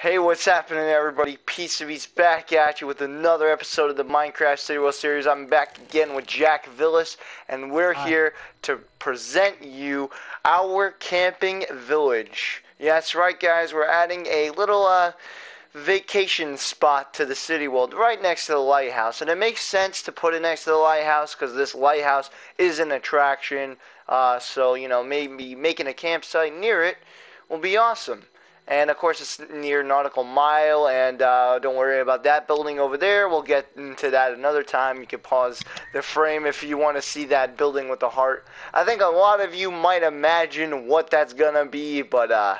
Hey, what's happening, everybody? Peace of East back at you with another episode of the Minecraft City World series. I'm back again with Jack Villas, and we're Hi. here to present you our camping village. Yeah, that's right, guys. We're adding a little uh, vacation spot to the city world right next to the lighthouse, and it makes sense to put it next to the lighthouse because this lighthouse is an attraction. Uh, so you know, maybe making a campsite near it will be awesome. And of course, it's near Nautical Mile, and uh, don't worry about that building over there. We'll get into that another time. You can pause the frame if you want to see that building with the heart. I think a lot of you might imagine what that's gonna be, but uh,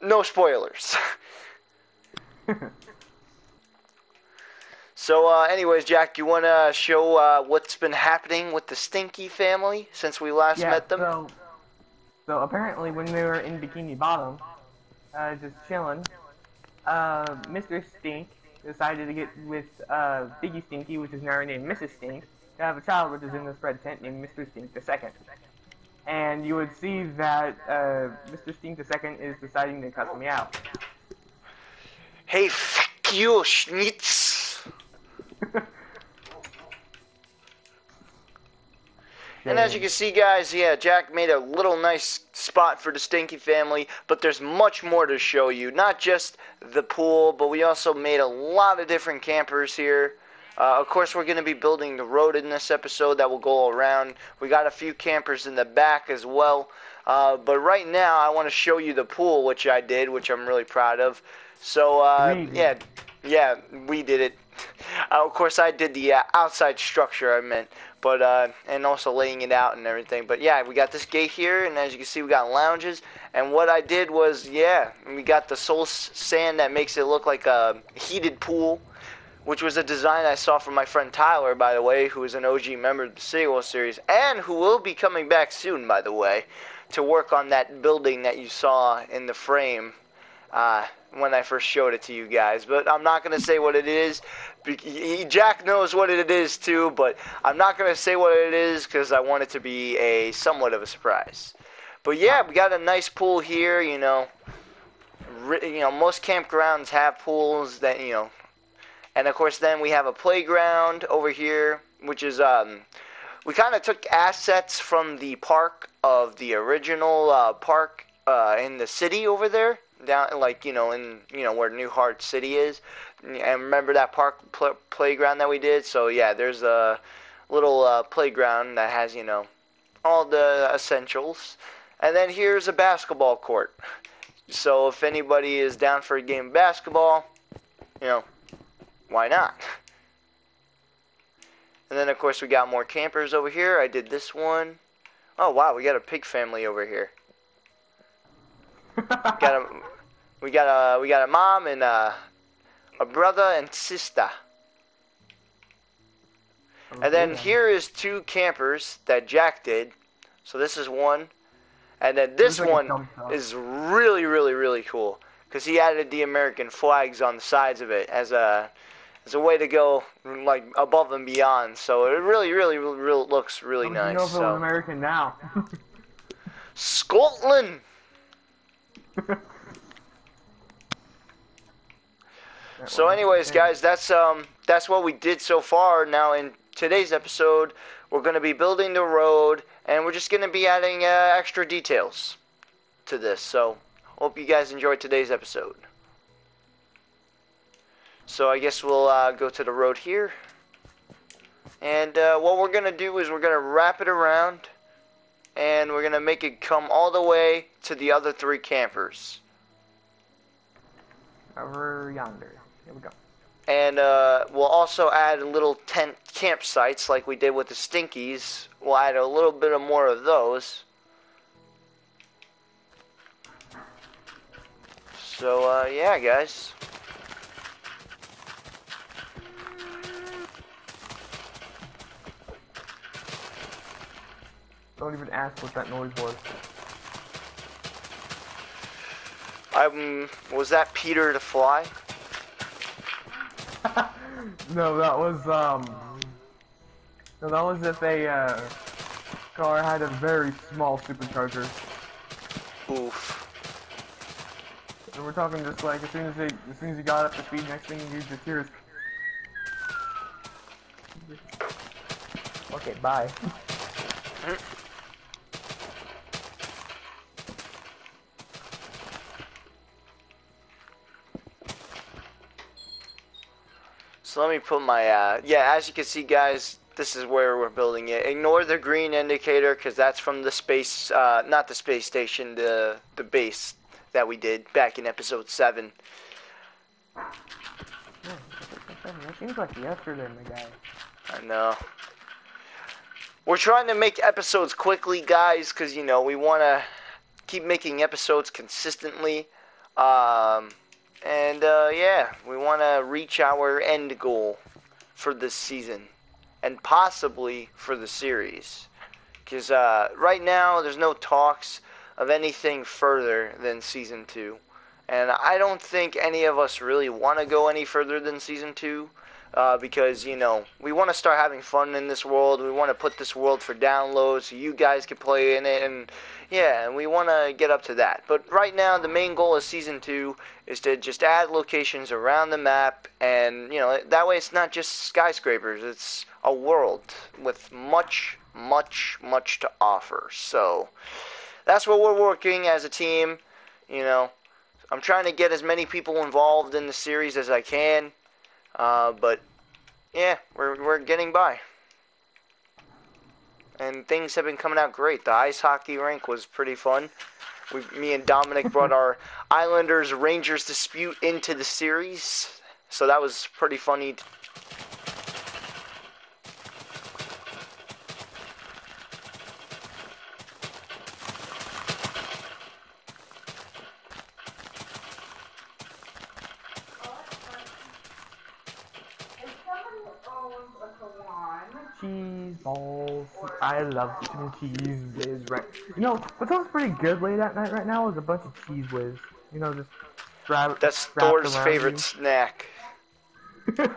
no spoilers. so, uh, anyways, Jack, you want to show uh, what's been happening with the Stinky family since we last yeah, met them? So, so apparently when we were in Bikini Bottom, uh, just chilling, uh, Mr. Stink decided to get with uh, Biggie Stinky, which is now named Mrs. Stink, to have a child which is in the spread tent named Mr. Stink the Second. And you would see that uh, Mr. Stink the Second is deciding to cut me out. Hey, fuck you, Schnitz. And as you can see, guys, yeah, Jack made a little nice spot for the Stinky family, but there's much more to show you. Not just the pool, but we also made a lot of different campers here. Uh, of course, we're going to be building the road in this episode that will go around. We got a few campers in the back as well. Uh, but right now, I want to show you the pool, which I did, which I'm really proud of. So, uh, yeah, yeah, we did it. Uh, of course, I did the uh, outside structure. I meant, but uh, and also laying it out and everything. But yeah, we got this gate here, and as you can see, we got lounges. And what I did was, yeah, we got the soul sand that makes it look like a heated pool, which was a design I saw from my friend Tyler, by the way, who is an OG member of the City World series, and who will be coming back soon, by the way, to work on that building that you saw in the frame uh, when I first showed it to you guys. But I'm not going to say what it is. Jack knows what it is too, but I'm not going to say what it is because I want it to be a somewhat of a surprise. But yeah, we got a nice pool here, you know. You know, most campgrounds have pools that, you know. And of course, then we have a playground over here, which is um we kind of took assets from the park of the original uh, park uh, in the city over there, down like you know in you know where New Heart City is, and remember that park pl- playground that we did. So yeah, there's a little uh, playground that has you know all the essentials, and then here's a basketball court. So if anybody is down for a game of basketball, you know, why not? And then of course we got more campers over here. I did this one. Oh wow, we got a pig family over here. Got a, we got a we got a mom and a, a brother and sister. And then here is two campers that Jack did. So this is one. And then this like one is really, really, really cool. Because he added the American flags on the sides of it as a as a way to go like above and beyond. So it really, really, really, really looks really would nice. you know if it So American now? Scotland. So anyways, guys, that's um that's what we did so far. Now in today's episode, we're going to be building the road and we're just going to be adding uh, extra details to this. So, hope you guys enjoyed today's episode. So, I guess we'll uh, go to the road here. And uh, what we're going to do is we're going to wrap it around and we're going to make it come all the way to the other three campers. Over yonder. Here we go. And uh, we'll also add little tent campsites like we did with the Stinkies. We'll add a little bit of more of those. So, uh, yeah, guys. Don't even ask what that noise was. Um, was that Peter the Fly? No, that was um. No, that was if a uh, car had a very small supercharger. Oof. And we're talking just like as soon as they, as soon as you got up to speed, next thing you just hear is. Okay, bye. So let me put my, uh, yeah, as you can see, guys, this is where we're building it. Ignore the green indicator because that's from the space, uh, not the space station, the the base that we did back in episode seven. That seems like yesterday, my guy. I know. We're trying to make episodes quickly, guys, because you know we want to keep making episodes consistently. Um, and uh, yeah, we want to reach our end goal for this season and possibly for the series. Because uh, right now, there's no talks of anything further than season two. And I don't think any of us really want to go any further than season two. Uh, because, you know, we want to start having fun in this world. We want to put this world for download so you guys can play in it. And, yeah, and we want to get up to that. But right now, the main goal of season two is to just add locations around the map. And, you know, that way it's not just skyscrapers, it's a world with much, much, much to offer. So, that's what we're working as a team. You know, I'm trying to get as many people involved in the series as I can. Uh, but yeah, we're we're getting by, and things have been coming out great. The ice hockey rink was pretty fun. We, me and Dominic brought our Islanders Rangers dispute into the series, so that was pretty funny. Cheese balls. I love some Cheez Whiz right. You know, what sounds pretty good late at night right now is a bunch of Cheez Whiz. You know, just grab That's Thor's favorite you. snack.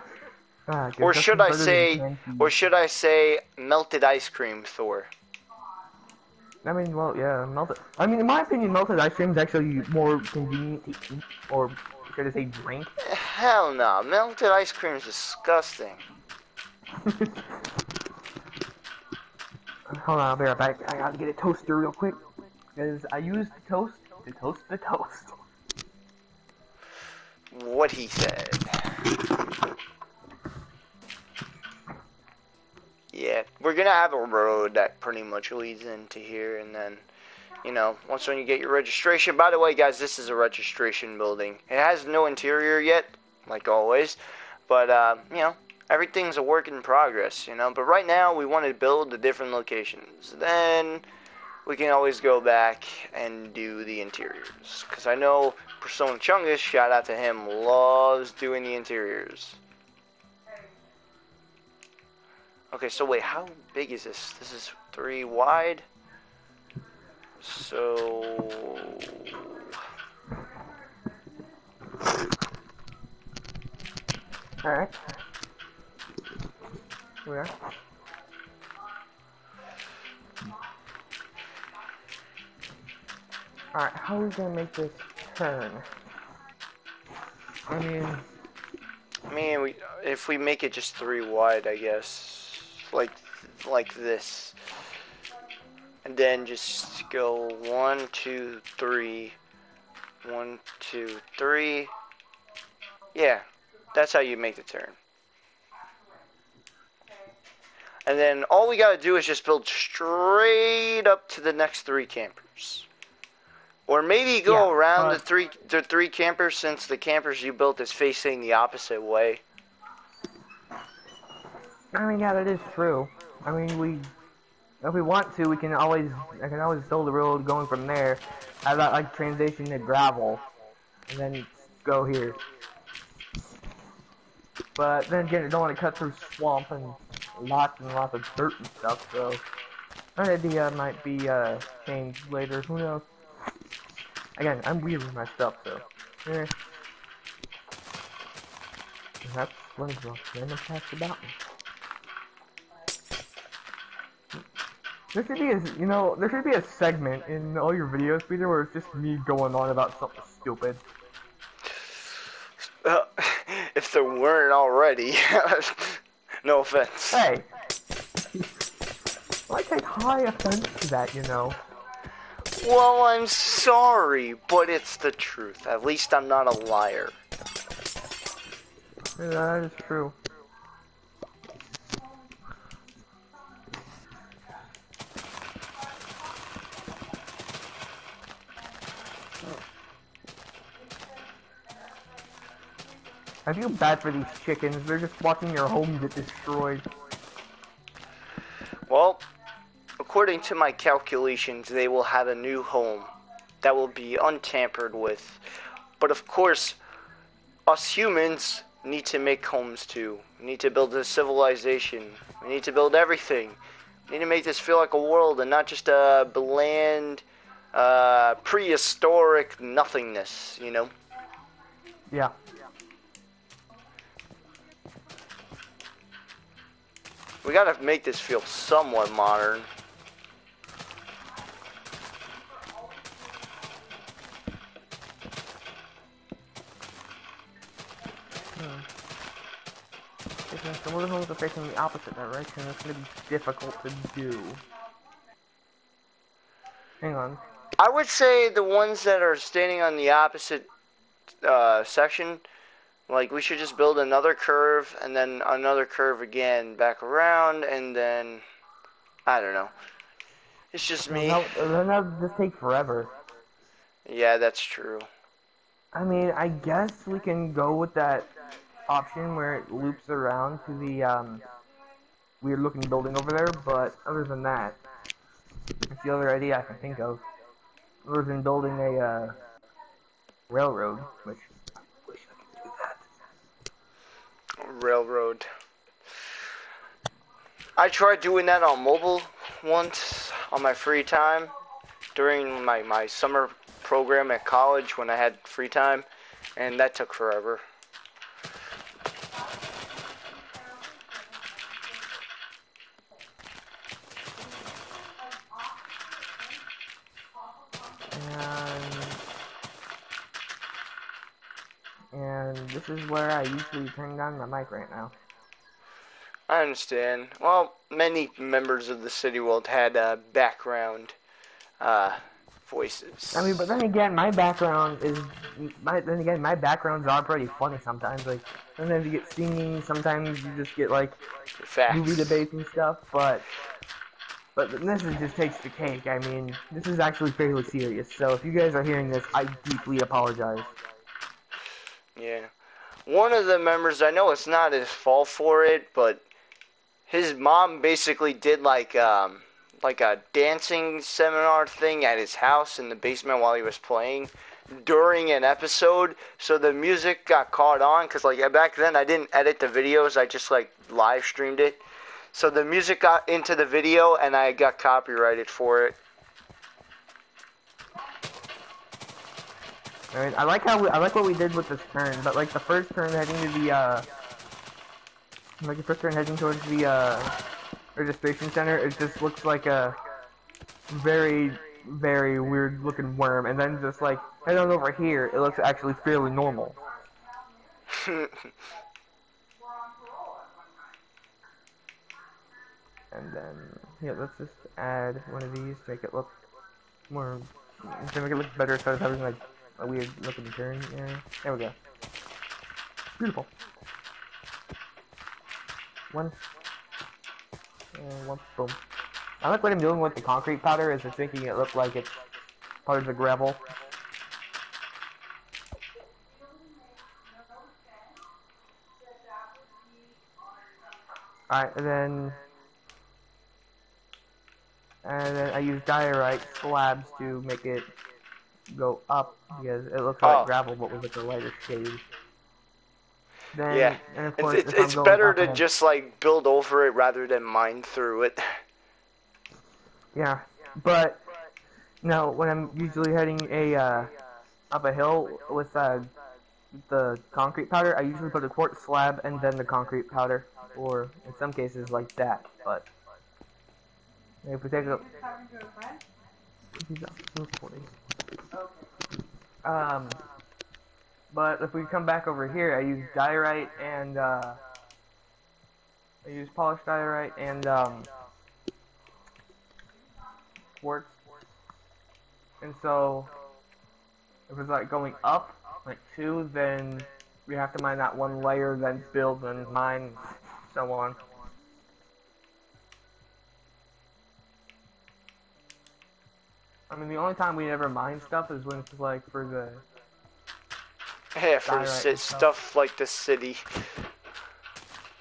Ah. Or should I say, or should I say, melted ice cream, Thor? I mean, well, yeah, melted. I mean, in my opinion, melted ice cream is actually more convenient to eat, or should I say drink? Hell no, melted ice cream is disgusting. Hold on, I'll be right back. I gotta get a toaster real quick. Because I used the toast to toast the toast. What he said. Yeah, we're gonna have a road that pretty much leads into here, and then, you know, once when you get your registration. By the way, guys, this is a registration building. It has no interior yet, like always, but uh, you know, everything's a work in progress. You know, but right now we want to build the different locations. Then we can always go back and do the interiors. Because I know Persona Chungus, shout out to him, loves doing the interiors. Okay, so wait, how big is this? This is three wide. So. Alright. We are. Alright, how are we gonna make this turn? I mean, I mean, we, if we make it just three wide, I guess, like, like this, and then just go one, two, three, one, two, three. Yeah, that's how you make the turn. And then all we gotta do is just build straight up to the next three campers. Or maybe go Yeah, around uh, the three the three campers since the campers you built is facing the opposite way. I mean, yeah, that is true. I mean, we, if we want to, we can always, I can always build the road going from there, have that like transition to gravel, and then go here. But then again, I don't want to cut through swamp and lots and lots of dirt and stuff. So that idea might be uh, changed later. Who knows? Again, I'm weird with my stuff, so. Eh. That's one of the random facts about me. There should be a, you know, there should be a segment in all your videos, Peter, where it's just me going on about something stupid. Uh, if there weren't already. no offense. Hey! I take high offense to that, you know. Well, I'm sorry, but it's the truth. At least I'm not a liar. Yeah, that is true. I feel bad for these chickens. They're just watching their home get destroyed. Well, according to my calculations, they will have a new home that will be untampered with. But of course, us humans need to make homes too. We need to build a civilization. We need to build everything. We need to make this feel like a world and not just a bland, uh, prehistoric nothingness, you know? Yeah. We gotta make this feel somewhat modern. Some of the homes are facing the opposite direction. It's gonna be difficult to do. Hang on. I would say the ones that are standing on the opposite uh, section, like we should just build another curve and then another curve again back around and then I don't know. It's just me. No, then that would just take forever. Yeah, that's true. I mean, I guess we can go with that option where it loops around to the um, weird looking building over there, but other than that, it's the other idea I can think of. Other than building a uh, railroad, which I wish I could do that. Railroad. I tried doing that on mobile once on my free time during my, my summer program at college when I had free time, and that took forever. Where I usually turn down my mic right now. I understand. Well, many members of the City World had uh, background uh, voices. I mean, but then again, my background is, my, then again, my backgrounds are pretty funny sometimes. Like, sometimes you get singing, sometimes you just get, like, Facts. movie debates and stuff, but, but this is just takes the cake. I mean, this is actually fairly serious, so if you guys are hearing this, I deeply apologize. Yeah. One of the members, I know it's not his fault for it, but his mom basically did like um like a dancing seminar thing at his house in the basement while he was playing during an episode. So the music got caught on because like back then i didn't edit the videos i just like live streamed it. So the music got into the video and i got copyrighted for it I I like how we, I like what we did with this turn, but like the first turn heading to the uh, like the first turn heading towards the uh, registration center, it just looks like a very, very weird looking worm, and then just like head on over here, it looks actually fairly normal. And then, yeah, let's just add one of these to make it look more, to make it look better instead of having like a weird looking turn. There we go. Beautiful. One. And one. Boom. I like what I'm doing with the concrete powder is it's making it look like it's part of the gravel. Alright, and then and then I use diorite slabs to make it go up because it looks like Oh. gravel but with like a lighter shade. Then, yeah and of it's, course, it's, if I'm it's better to ahead- just like build over it rather than mine through it Yeah, but no, when I'm usually heading a uh, up a hill with uh, the concrete powder, I usually put a quartz slab and then the concrete powder, or in some cases like that. But If we take a um, but if we come back over here, I use diorite and uh, I use polished diorite and um, quartz. And so, if it's like going up, like two, then we have to mine that one layer, then build and mine, so on. I mean, the only time we ever mine stuff is when it's like for the. Yeah, for Diorite si- and stuff. stuff like the city.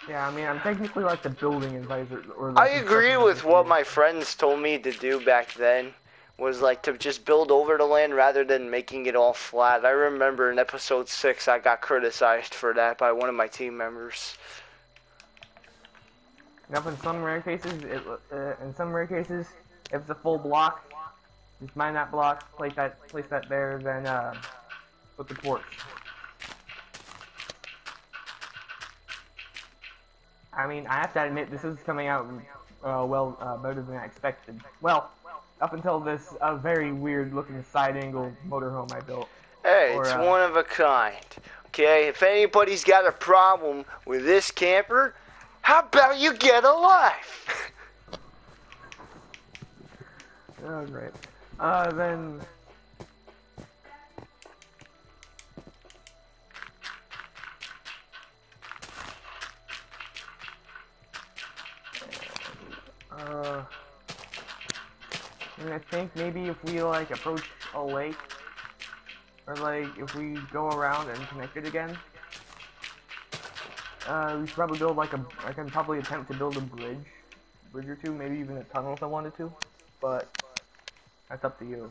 Yeah, I mean, I'm technically like the building advisor or. I agree with what my friends told me to do back then. Was like to just build over the land rather than making it all flat. I remember in episode six, I got criticized for that by one of my team members. Now, in some rare cases, it, uh, in some rare cases, if it's a full block, just mine that block, place that, place that there, then uh, put the quartz. I mean, I have to admit, this is coming out uh, well uh, better than I expected. Well, up until this uh, very weird-looking side-angle motorhome I built. Hey, Or, it's uh, one of a kind. Okay, if anybody's got a problem with this camper, how about you get a life? Oh, great. Uh, then. Uh, I think maybe if we like approach a lake, or like if we go around and connect it again, uh, we should probably build like a. I can probably attempt to build a bridge, bridge or two, maybe even a tunnel if I wanted to, but that's up to you.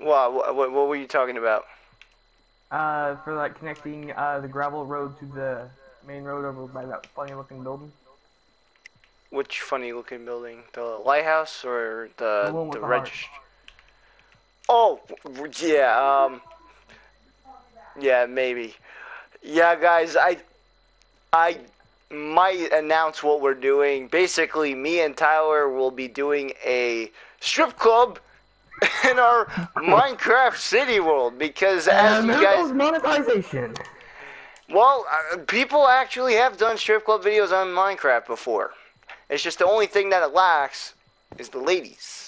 Wow, what, what, what were you talking about? Uh, for like connecting uh the gravel road to the main road over by that funny looking building. Which funny looking building? The lighthouse or the The the the regist- Oh, yeah. Um. Yeah, maybe. Yeah, guys, I I might announce what we're doing. Basically, me and Tyler will be doing a strip club in our Minecraft City World because, as and you guys monetization. well, uh, people actually have done strip club videos on Minecraft before. It's just the only thing that it lacks is the ladies.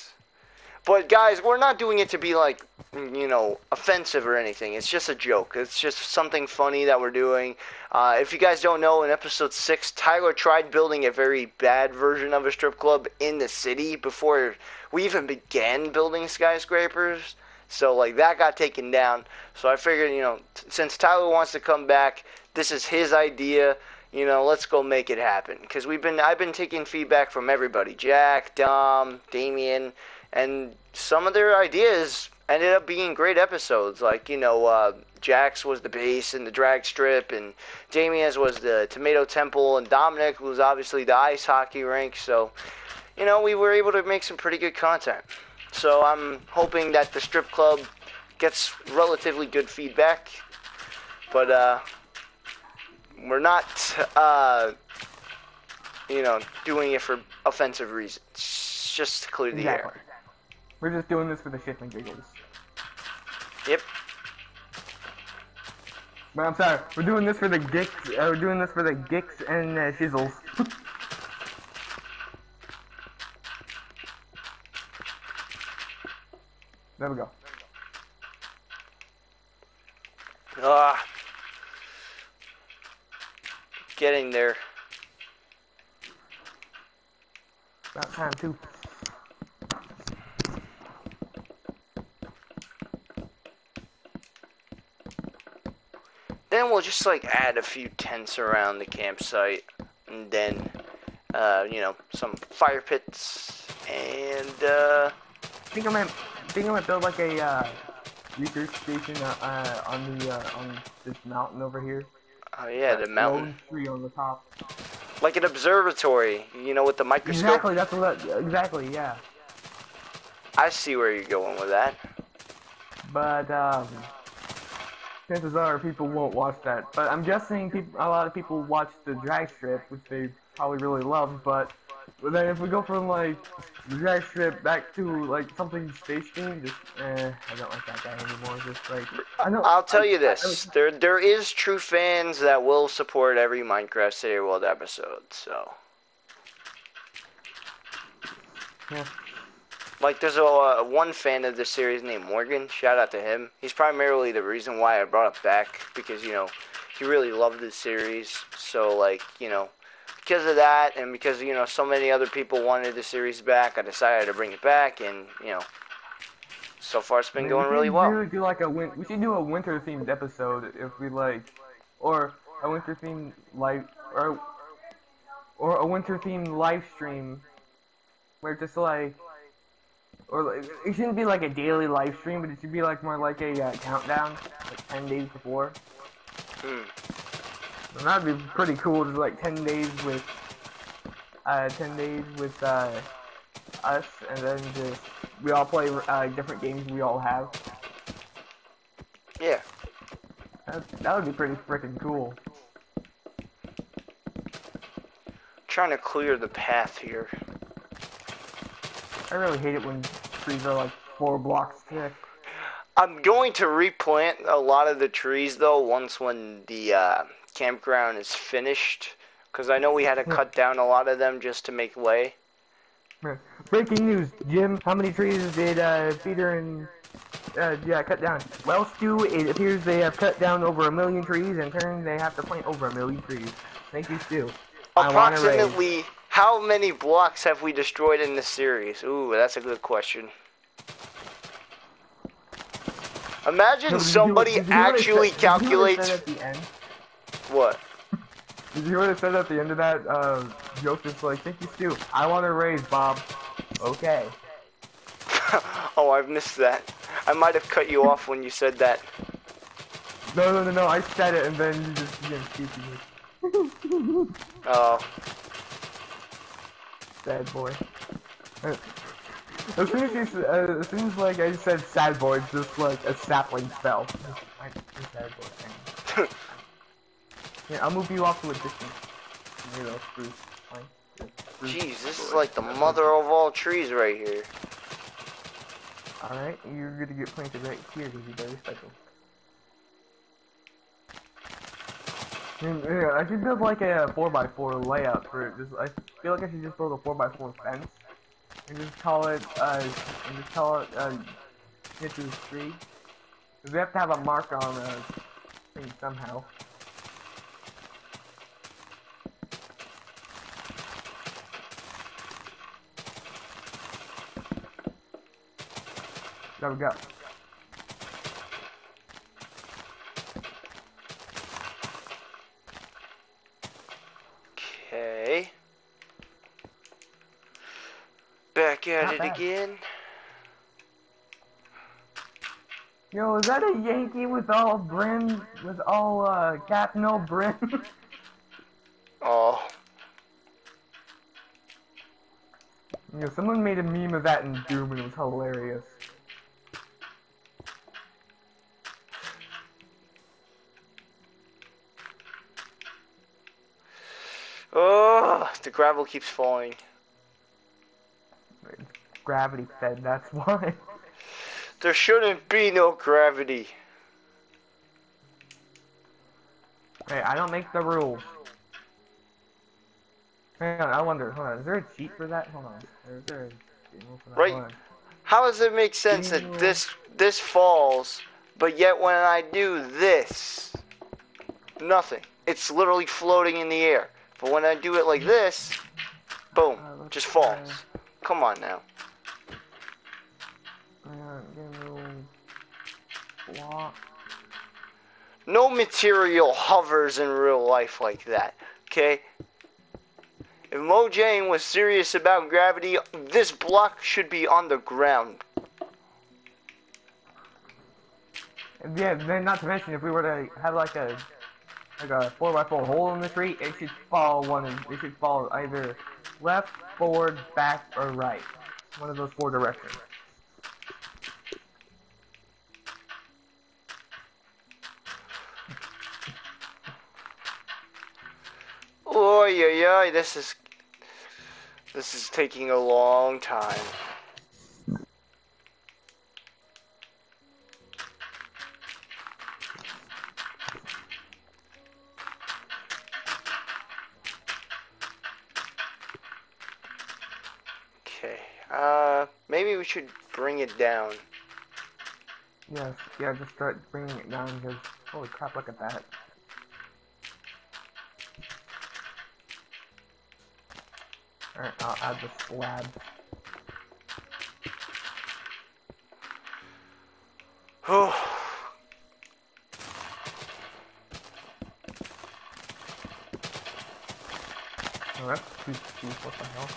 But guys, we're not doing it to be like, you know, offensive or anything. It's just a joke. It's just something funny that we're doing. Uh, if you guys don't know, in episode six, Tyler tried building a very bad version of a strip club in the city before we even began building skyscrapers. So like that got taken down. So I figured, you know, t- since Tyler wants to come back, this is his idea. You know, let's go make it happen. Because we've been, I've been taking feedback from everybody: Jack, Dom, Damien, and some of their ideas ended up being great episodes. Like you know, uh, Jack's was the base and the drag strip, and Damien's was the tomato temple, and Dominic was obviously the ice hockey rink. So, you know, we were able to make some pretty good content. So I'm hoping that the strip club gets relatively good feedback, but uh, we're not, uh, you know, doing it for offensive reasons. Just to clear the Exactly. air. We're just doing this for the shits and giggles. Yep. But I'm sorry, we're doing this for the gicks. Uh, we're doing this for the gicks and uh, shizzles. there we go. Ah. Getting there. About time too. Then we'll just like add a few tents around the campsite, and then, uh, you know, some fire pits, and uh, think I think I might, I think I might build like a uh, research station uh, uh, on the uh, on this mountain over here. oh yeah, the mountain, tree on the top. like an observatory, you know, with the microscope. Exactly, that's what. That, exactly, yeah. I see where you're going with that. But um, chances are people won't watch that. But I'm guessing people, a lot of people watch the drag strip, which they probably really love, but, but then if we go from like the drag strip back to like something space themed, just eh, I don't like that guy anymore. Just like I know. I'll tell I- you I- this: there there is true fans that will support every Minecraft City World episode. So, Yeah. Like, there's a uh, one fan of the series named Morgan. Shout out to him. He's primarily the reason why I brought it back because you know he really loved the series. So, like, you know, because of that, and because you know so many other people wanted the series back, I decided to bring it back, and you know, so far it's been We going should really well. Do, do like a win- we should do a winter themed episode if we like, or a winter themed live or or a winter themed live stream where just like or like, it shouldn't be like a daily live stream, but it should be like more like a uh, countdown, like ten days before. Hmm. And that'd be pretty cool. Just like ten days with uh ten days with uh us, and then just we all play uh, different games we all have. Yeah. That, that would be pretty freaking cool. Trying to clear the path here. I really hate it when trees are like four blocks thick. I'm going to replant a lot of the trees though once when the uh, campground is finished, because I know we had to cut down a lot of them just to make way. Breaking news, Jim. How many trees did uh, Peter and uh, yeah cut down? Well, Stu, it appears they have cut down over a million trees, and turn they have to plant over a million trees. Thank you, Stu. I want a raise. Approximately, how many blocks have we destroyed in this series? Ooh, that's a good question. Imagine No, somebody what actually said- did you what calculates at the end? what? Did you hear what it said at the end of that uh, joke? It's like, thank you, Stu. I want a raise, Bob. Okay. oh, I've missed that. I might have cut you off when you said that. No, no, no, no. I said it, and then you just began speaking. Oh, Sad boy. Uh, As soon as you, s- uh, as soon as like I said sad boy, just like a sapling fell. Just, like, a sad boy thing. Yeah, I'll move you off to a distance. You know, spruce. Fine. Spruce. jeez, this is like the mother of all trees right here. Alright, you're gonna get planted right here because you're very special. And, yeah, I should build like a 4x4 layout for it. Just, I feel like I should just build a 4x4 fence. And just call it, uh, and just call it, uh, Snitch's Tree. Because we have to have a mark on a thing somehow. There we go. Okay. Back at Not it again. Yo, is that a Yankee with all brim, with all, uh, cap no brim? Oh, You know, someone made a meme of that in Doom and it was hilarious. oh, the gravel keeps falling. Gravity fed, that's why. There shouldn't be no gravity. Hey, I don't make the rules. Hang on, I wonder, hold on, is there a cheat for that? Hold on. Is there a? Right. Hold on. How does it make sense that this this falls, but yet when I do this, nothing. It's literally floating in the air. But when I do it like this, boom, Uh, just falls. Come on now. Hang on, get a little block. No material hovers in real life like that. Okay? If Mojang was serious about gravity, this block should be on the ground. Yeah, then not to mention if we were to have like a like a four by four hole in the tree, it should fall one. of- It should fall either left, forward, back, or right. One of those four directions. Oi, this is... This is taking a long time. Okay, uh, maybe we should bring it down. Yes, yeah, just start bringing it down because, holy crap, look at that. Alright, I'll add the slab. Oh, Oh, that's too steep, what the hell?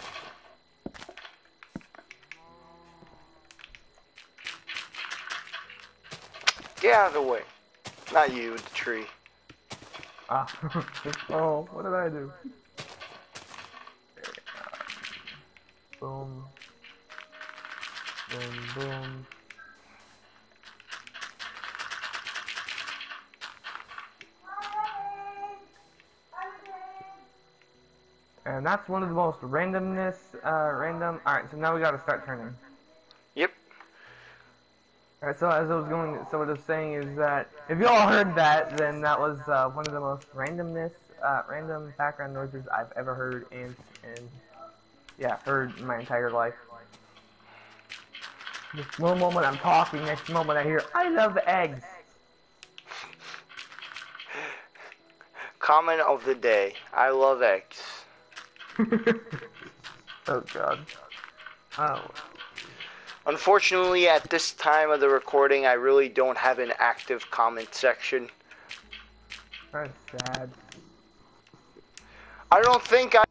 get out of the way. Not you, the tree. Ah, oh, what did I do? Boom. Boom, boom. And that's one of the most randomness, uh, random. Alright, so now we gotta start turning. Yep. Alright, so as I was going, so what I was saying is that if you all heard that, then that was uh, one of the most randomness, uh, random background noises I've ever heard in, in, yeah, heard my entire life. This one moment I'm talking, next moment I hear, I love eggs. Comment of the day. I love eggs. oh god. Oh. Unfortunately, at this time of the recording, I really don't have an active comment section. That's sad. I don't think I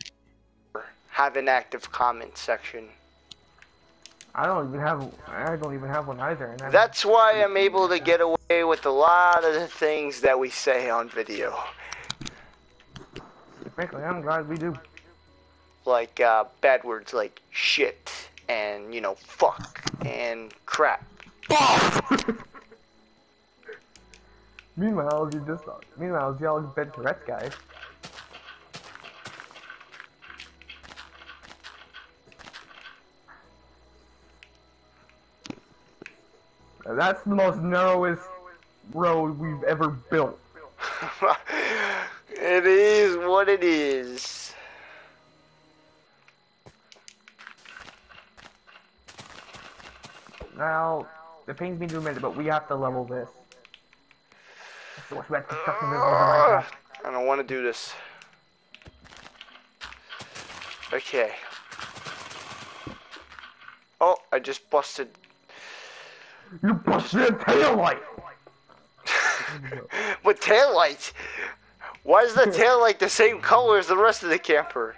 have an active comment section. I don't even have, I don't even have one either. And I'm- That's why I'm able to get away with a lot of the things that we say on video. frankly, I'm glad we do. Like, uh, bad words like shit and, you know, fuck and crap. Meanwhile, you just meanwhile, y'all bed Tourette's guys. That's the most narrowest road we've ever built. it is what it is. Now, it pains me to admit it, but we have to level this. So much better construction than I don't want to do this. Okay. Oh, I just busted. You busted a tail light! With tail lights. Why is the tail light the same color as the rest of the camper?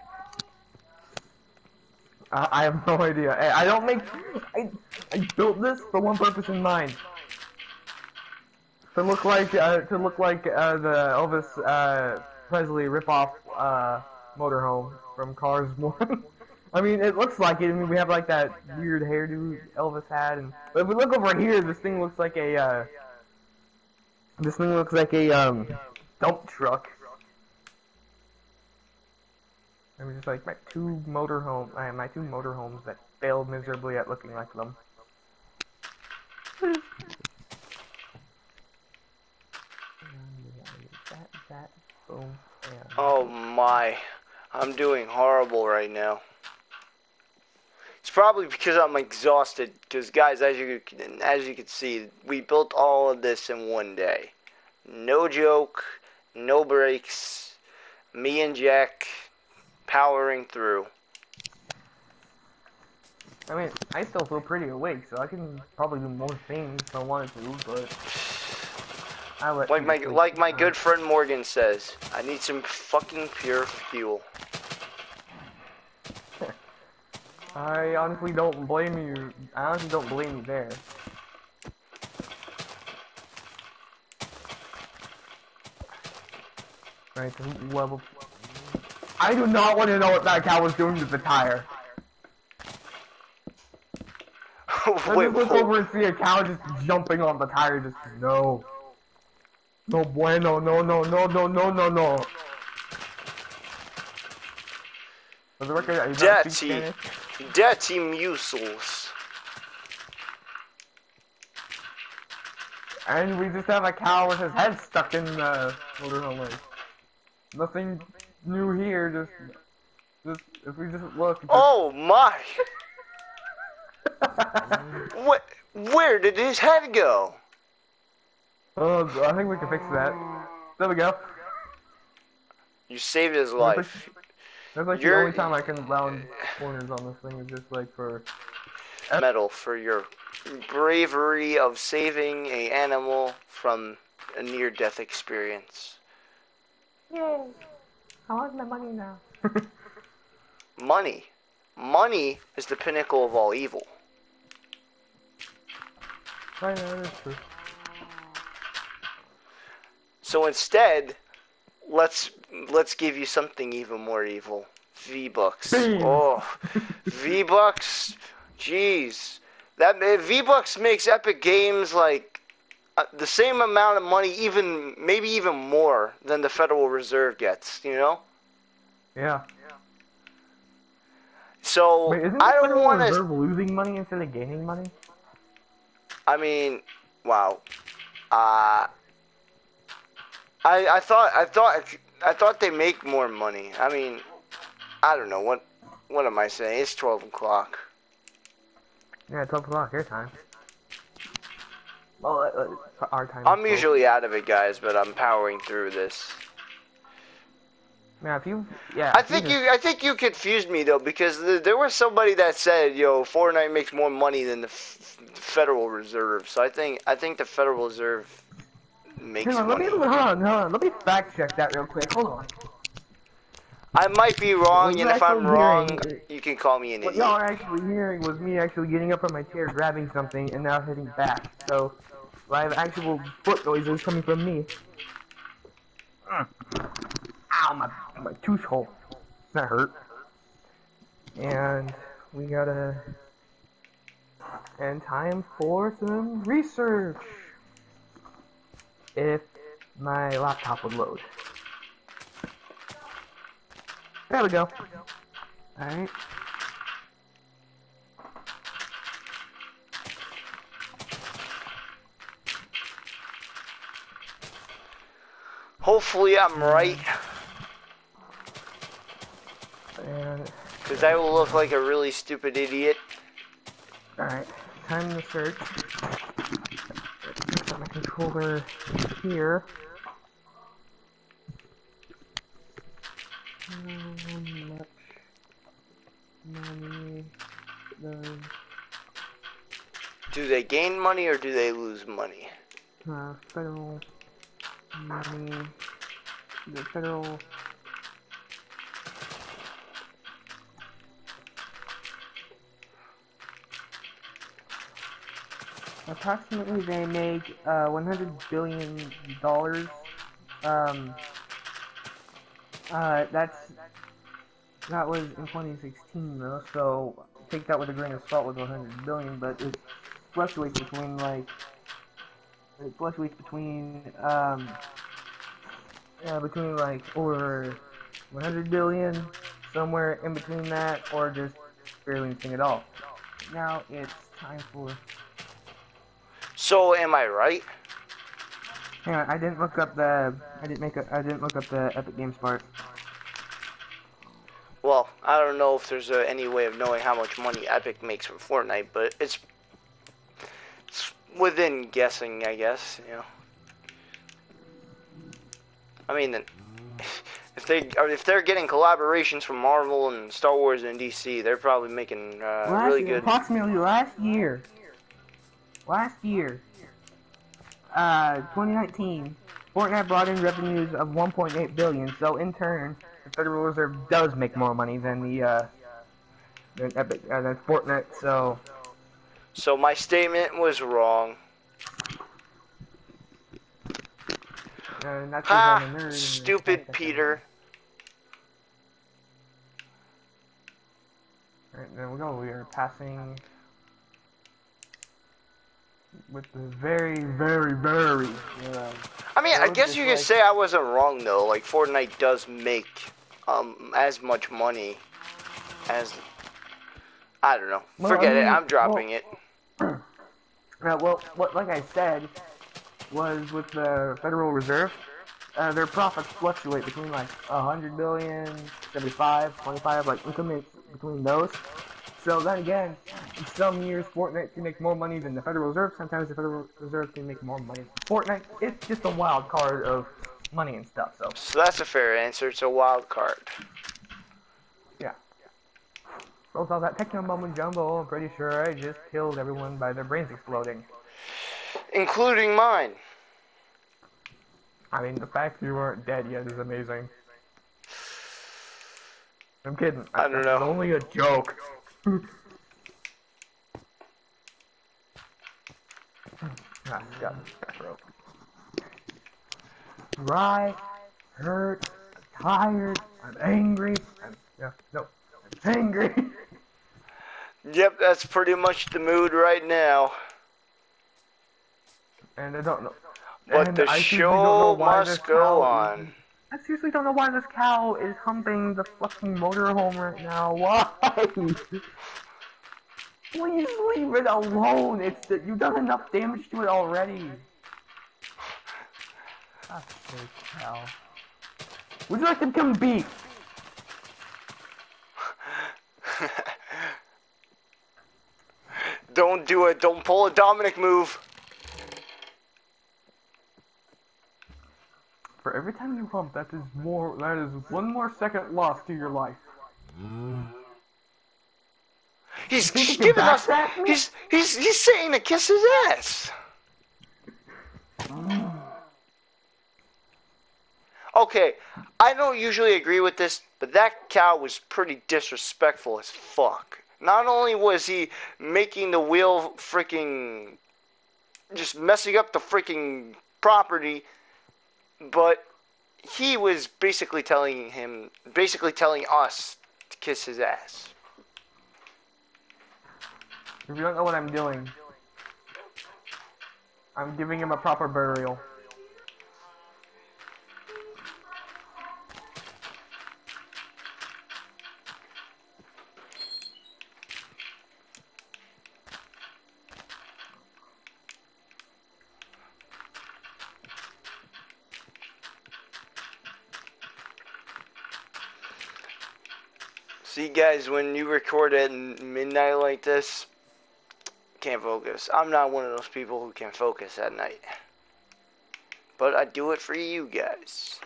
I, I have no idea. I, I don't make. I, I built this for one purpose in mind. To look like uh, to look like uh, the Elvis uh, Presley ripoff uh, motorhome from Cars One. I mean, it looks like it. I mean, we have like that weird hairdo Elvis had, and but if we look over here, this thing looks like a. Uh, this thing looks like a um, dump truck. I mean, just like my two motorhome, uh, my two motorhomes that failed miserably at looking like them. that, that, boom, and Oh my. I'm doing horrible right now. It's probably because I'm exhausted. Because guys, as you can, as you can see, we built all of this in one day. No joke, no breaks. Me and Jack powering through. I mean, I still feel pretty awake, so I can probably do more things if I wanted to, but I Like my like my good friend Morgan says, I need some fucking pure fuel. I honestly don't blame you. I honestly don't blame you there. Right, the level. I do not want to know what that cow was doing to the tire. Let Wait, me look whoa. over and see a cow just jumping on the tire. Just no. No bueno. No no no no no no no. For the record, I do not speak Spanish. Dirty mussels. And we just have a cow with his head stuck in the motorhome. Nothing new here, just, just, if we just look. Just, Oh my! What? Where did his head go? oh, I think we can fix that. There we go. You saved his life. That's like You're- the only time I can round corners on this thing is just like for. Medal for your bravery of saving a animal from a near-death experience. Yay! I want my money now. Money. Money is the pinnacle of all evil. I know, that's true. So instead, let's let's give you something even more evil. V Bucks. Oh, V Bucks. Jeez, that V Bucks makes Epic Games like uh, the same amount of money, even maybe even more than the Federal Reserve gets. You know. Yeah. So Wait, isn't I don't want to. Losing money instead of gaining money? I mean, wow. Uh, I I thought I thought I thought they make more money. I mean, I don't know what what am I saying? It's twelve o'clock. Yeah, 12 o'clock your time. Well, uh, uh, our time. I'm usually out of it, guys, but I'm powering through this. Yeah, if you. Yeah. I think just- you I think you confused me though because th there was somebody that said, "Yo, Fortnite makes more money than the f- Federal Reserve." So I think I think the Federal Reserve makes Hang on, let me hold on, hold on. Let me fact check that real quick. Hold on. I might be wrong, What and if I'm wrong, hearing- you can call me an What idiot. y'all are actually hearing was me actually getting up from my chair, grabbing something, and now hitting back. So, I have actual foot noises coming from me. Mm. Ow, my, my tooth hole. That hurt. And we gotta... And time for some research. If my laptop would load. There we go. Alright. Hopefully I'm right, because I will look like a really stupid idiot. alright, time to search. Put my controller here. How much money does Do they gain money or do they lose money? uh, federal money, the federal approximately they make uh, 100 billion dollars. Um, uh, that's that was in 2016 though, so take that with a grain of salt with 100 billion, but it fluctuates between like it fluctuates between um uh, between like over 100 billion somewhere in between that or just barely anything at all. Now it's time for So am I right? Hang on, I didn't look up the I didn't make a I didn't look up the Epic Games part. Well, I don't know if there's uh, any way of knowing how much money Epic makes from Fortnite, but it's, it's within guessing, I guess. You know. I mean, if they if they're getting collaborations from Marvel and Star Wars and DC, they're probably making uh, really year, good. approximately last year. Last year. Uh 2019. Fortnite brought in revenues of 1.8 billion, so in turn, the Federal Reserve does make more money than the uh than Epic uh, than Fortnite, so So my statement was wrong. uh, that's Ha! I'm a nerd and Stupid Peter. Alright, there we go. We are passing with the very, very, very. Uh, I mean, I guess you could say I wasn't wrong though. Like Fortnite does make um as much money as I don't know. Well, Forget I it. I'm dropping it. Uh, well, what like I said was with the Federal Reserve, uh, their profits fluctuate between like 100 billion, 75, 25, like increments between those. So then again, in some years Fortnite can make more money than the Federal Reserve. Sometimes the Federal Reserve can make more money than Fortnite. It's just a wild card of money and stuff. So So that's a fair answer. It's a wild card. yeah. Both all that techno mumbo jumbo, I'm pretty sure I just killed everyone by their brains exploding. Including mine. I mean, the fact you weren't dead yet is amazing. I'm kidding. I don't It's know. only a joke. Ah, got throat. Dry, hurt, tired, I'm angry. I'm, yeah, no, I'm angry. Yep, that's pretty much the mood right now. and I don't know. But and the I seriously don't know show must go on. I seriously don't know why this cow is humping the fucking motorhome right now. Why? Please leave it alone. It's you've done enough damage to it already. Fuck's sake, cow. Would you like to become beef? Don't do it. Don't pull a Dominic move. For every time you hump, that is more. That is one more second lost to your life. Mm. He's think you giving us. He's he's he's saying to kiss his ass. Mm. Okay, I don't usually agree with this, but that cow was pretty disrespectful as fuck. Not only was he making the wheel freaking just messing up the freaking property, but he was basically telling him, basically telling us to kiss his ass. If you don't know what I'm doing, I'm giving him a proper burial. Guys, when you record at midnight like this, can't focus. I'm not one of those people who can focus at night. But I do it for you guys.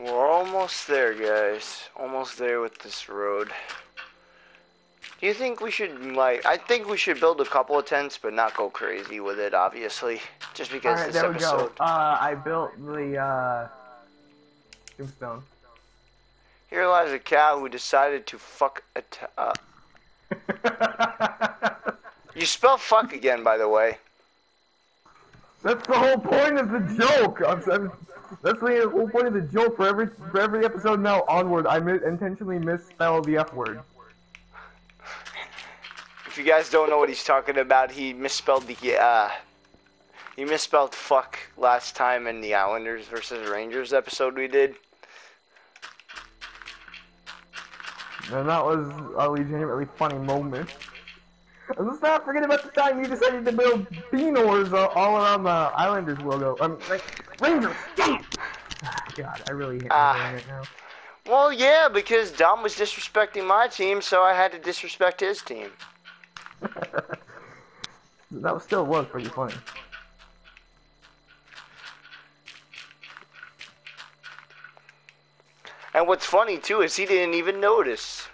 We're almost there, guys. Almost there with this road. Do you think we should, like, I think we should build a couple of tents, but not go crazy with it, obviously. Just because Alright, this there we go. Uh, I built the, uh, tombstone. Here lies a cow who decided to fuck a t- uh, You spell fuck again, by the way. That's the whole point of the joke. I'm, I'm, that's the whole point of the joke for every for every episode now onward. I mi- intentionally misspell the F word. If you guys don't know what he's talking about, he misspelled the, uh, he misspelled fuck last time in the Islanders versus Rangers episode we did. And that was a legitimately funny moment. Let's not forget about the time you decided to build Beanors uh, all around the Islanders logo. Um, like, Rangers, damn! God, I really hate Ah. right now. Well, yeah, because Dom was disrespecting my team, so I had to disrespect his team. That was still was pretty funny. And what's funny too is he didn't even notice.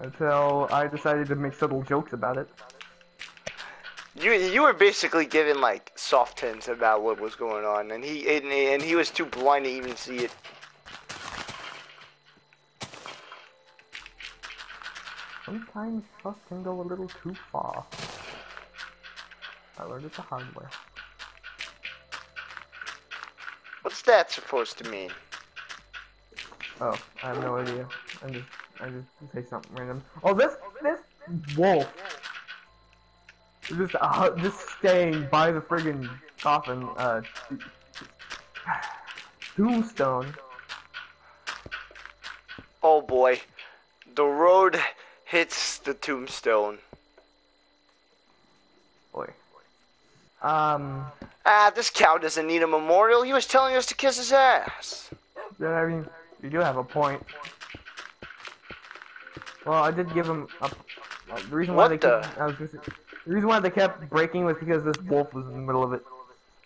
Until I decided to make subtle jokes about it. You you were basically giving like soft hints about what was going on, and he and, and he was too blind to even see it. Sometimes trust can go a little too far. I learned it the hard way. What's that supposed to mean? Oh, I have no idea. I just, I just say something random. Oh, this, this wolf. is Just, uh, just staying by the friggin' coffin, uh, tombstone. Oh boy. The road hits the tombstone. Boy. Um, Ah, this cow doesn't need a memorial. He was telling us to kiss his ass. yeah, I mean, you do have a point. Well, I did give him a. Uh, the reason why What they the- kept, I was just, the reason why they kept breaking was because this wolf was in the middle of it.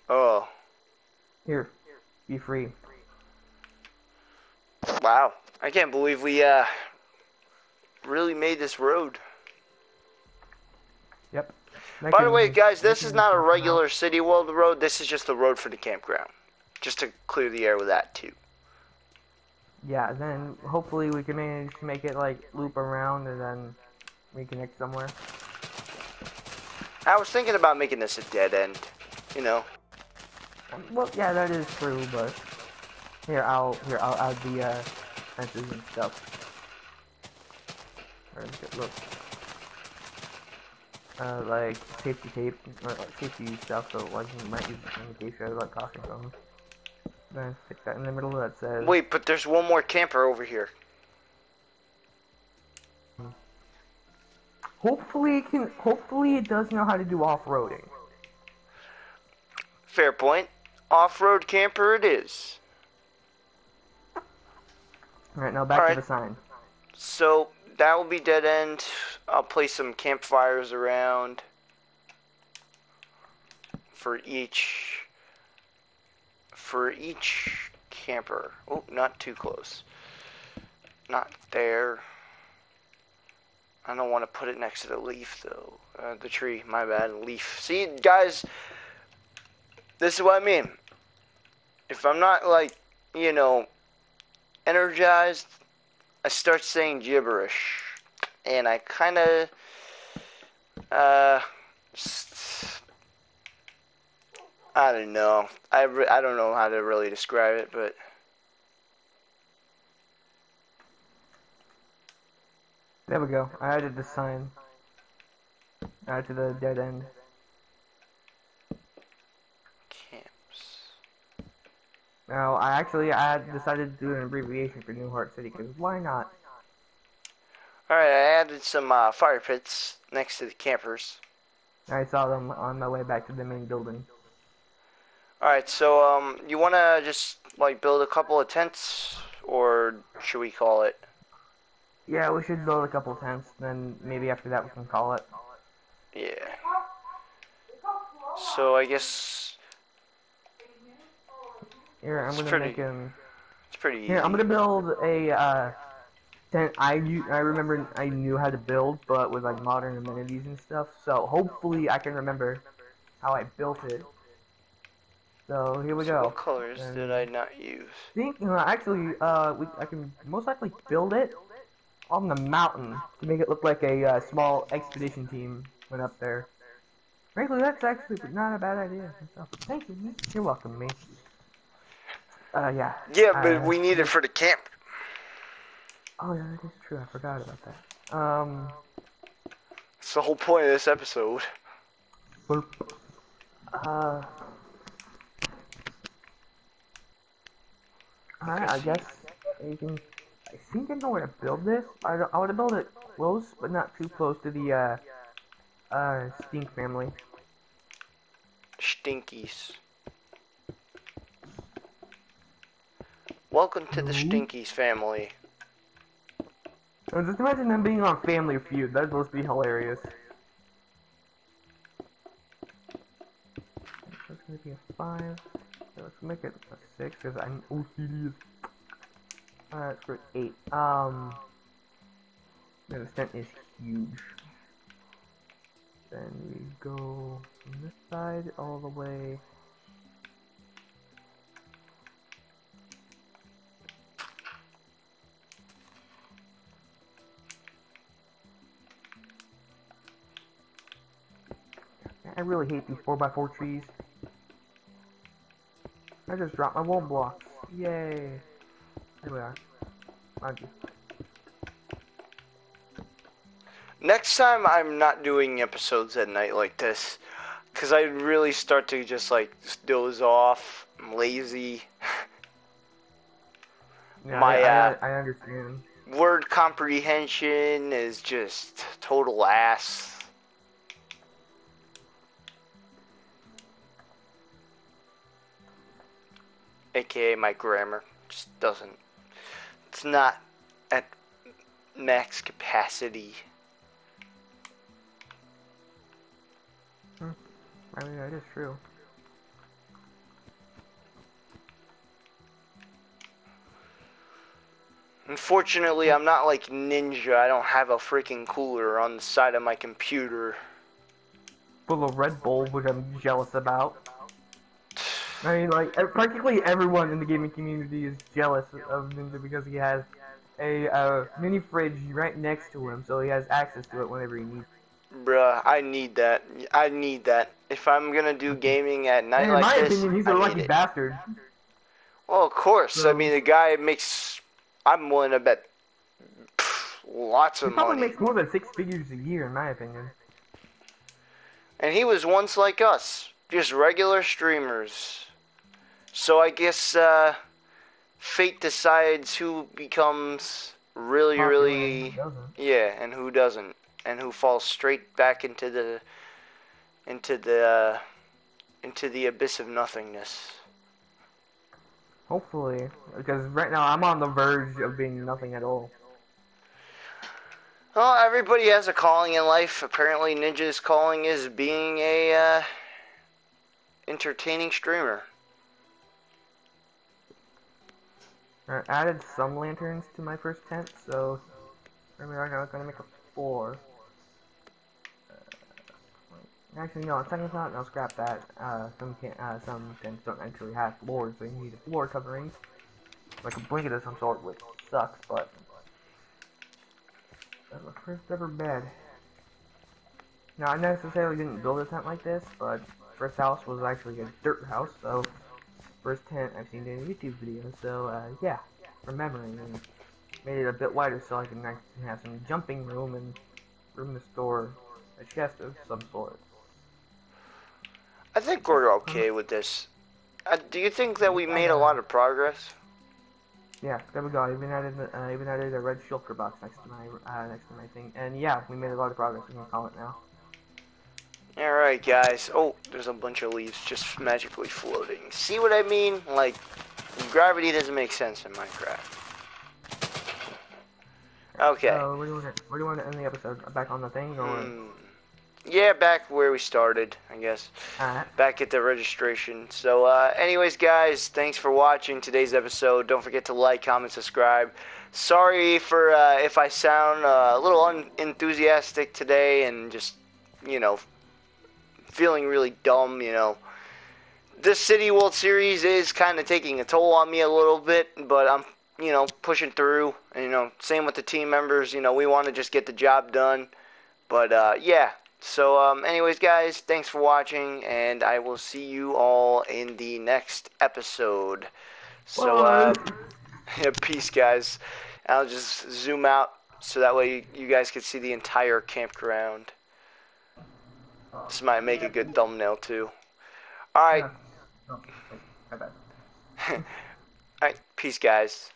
Oh, Here, be free. wow. I can't believe we, uh, really made this road. Yep. By the way, guys, this is not a regular City World road. This is just the road for the campground. Just to clear the air with that, too. Yeah, then hopefully we can manage to make it like loop around and then reconnect somewhere. I was thinking about making this a dead end. You know. Well, yeah, that is true, but here I'll here I'll add the uh, fences and stuff. Or get- look, uh, like safety tape, or like safety stuff, so like you might use in case you like caution from. Then stick that in the middle that says. Wait, but there's one more camper over here. Hopefully it can. Hopefully it does know how to do off-roading. Fair point. Off-road camper it is. All right, now back Alright. to the sign. So that will be dead end. I'll place some campfires around for each for each camper. Oh, not too close. Not there. I don't want to put it next to the leaf though. Uh, the tree, my bad. Leaf. See, guys, this is what I mean. If I'm not like, you know, energized, I start saying gibberish, and I kind of, uh, I don't know. I, re- I don't know how to really describe it, but There we go. I added the sign. Add to the dead end. camps. Now, I actually I decided to do an abbreviation for New Heart City because why not? All right, I added some uh, fire pits next to the campers. I saw them on my way back to the main building. All right, so um, you want to just like build a couple of tents, or should we call it? Yeah, we should build a couple of tents, then maybe after that we can call it. Yeah. So I guess Here, I'm It's gonna pretty make him. it's pretty easy. Here, I'm gonna build a uh, tent. I I remember I knew how to build, but with like modern amenities and stuff. So hopefully I can remember how I built it. So here we So go. What colors And- did I not use? think uh, actually uh we, I can most likely build it on the mountain to make it look like a uh, small expedition team went up there. Frankly, that's actually not a bad idea. So, thank you. You're welcome, me. Uh, yeah. Yeah, but uh, we need it for the camp. Oh yeah, that is true. I forgot about that. Um. That's the whole point of this episode. Uh. Alright, I guess you can. I think I know where to build this. I, I want to build it close, but not too close to the uh, uh, Stink family. Stinkies. Welcome to the Mhm. Stinkies family. Just imagine them being on Family Feud. That must be hilarious. That's gonna be a five. Let's make it six because I'm OCD. Alright, for eight. Um, the tent is huge. Then we go from this side all the way. I really hate these 4x4 trees. I just dropped my wall block. Yay. There we are. aren't you? Next time, I'm not doing episodes at night like this, cause I really start to just like doze off. I'm lazy. Yeah, My, I, uh, I, I understand. Word comprehension is just total ass. AKA my grammar just doesn't. It's not at max capacity. Hmm, I mean, that is true. Unfortunately, I'm not like Ninja. I don't have a freaking cooler on the side of my computer. Full of Red Bull, which I'm jealous about. I mean, like, e- practically everyone in the gaming community is jealous of Ninja because he has a uh, mini fridge right next to him, so he has access to it whenever he needs. Bruh, I need that. I need that. If I'm gonna do gaming at night And in like my this, opinion, he's I a lucky bastard. Well, of course. I mean, the guy makes. I'm willing to bet pff, lots He of probably money. makes more than six figures a year, in my opinion. And he was once like us, just regular streamers. So I guess uh, fate decides who becomes really, Popular really. and. Yeah, and who doesn't, and who falls straight back into the, into the, uh, into the abyss of nothingness. Hopefully, because right now I'm on the verge of being nothing at all. Well, everybody has a calling in life. Apparently, Ninja's calling is being a uh, entertaining streamer. I added some lanterns to my first tent, so I'm not gonna make a four. Uh, actually, no. On second thought, I'll scrap that. Uh, some can uh, some tents don't actually have floors, so you need a floor covering, like a blanket of some sort, which sucks. But that's my first ever bed. Now, I necessarily didn't build a tent like this, but first house was actually a dirt house, so first tent I've seen in a YouTube video. So uh, yeah, remembering and made it a bit wider so I can actually have some jumping room and room to store a chest of some sort. I think we're okay with this. Uh, do you think that we made a lot of progress? Yeah, there we go. I even added uh, even added a red shulker box next to my uh, next to my thing, and yeah, we made a lot of progress. We can call it now. Alright, guys. Oh, there's a bunch of leaves just magically floating. See what I mean? Like, gravity doesn't make sense in Minecraft. Okay. So where do you want to where do you want to end the episode? Back on the thing or? Hmm. Yeah, back where we started, I guess. Alright. back at the registration. So, uh, anyways, guys, thanks for watching today's episode. Don't forget to like, comment, subscribe. Sorry for uh, if I sound uh, a little unenthusiastic today and just, you know, feeling really dumb, you know. This City World Series is kind of taking a toll on me a little bit, but I'm, you know, pushing through. And, you know, same with the team members. You know, we want to just get the job done. But, uh, yeah. So, um, anyways, guys, thanks for watching, and I will see you all in the next episode. So, uh, yeah, peace, guys. I'll just zoom out so that way you guys can see the entire campground. This might make a good thumbnail, too. Alright, alright, peace, guys.